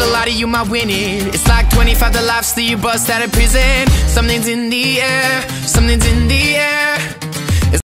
a lot of you might win it. It's like 25 the lives that you bust out of prison. Something's in the